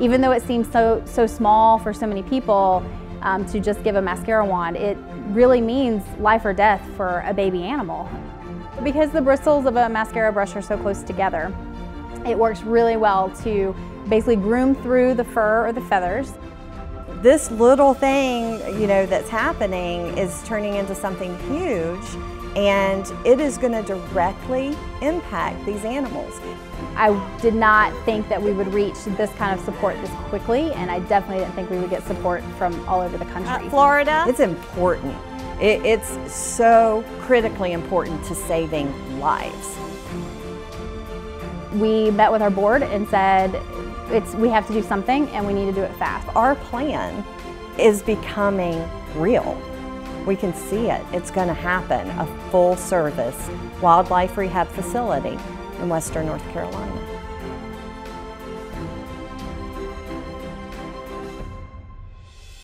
Even though it seems so, so small for so many people um, to just give a mascara wand, it really means life or death for a baby animal. Because the bristles of a mascara brush are so close together, it works really well to basically groom through the fur or the feathers. This little thing, you know, that's happening is turning into something huge and it is going to directly impact these animals. I did not think that we would reach this kind of support this quickly, and I definitely didn't think we would get support from all over the country. Uh, Florida? It's important. It, it's so critically important to saving lives. We met with our board and said, it's, we have to do something and we need to do it fast. Our plan is becoming real. We can see it. It's going to happen. A full service wildlife rehab facility in Western North Carolina.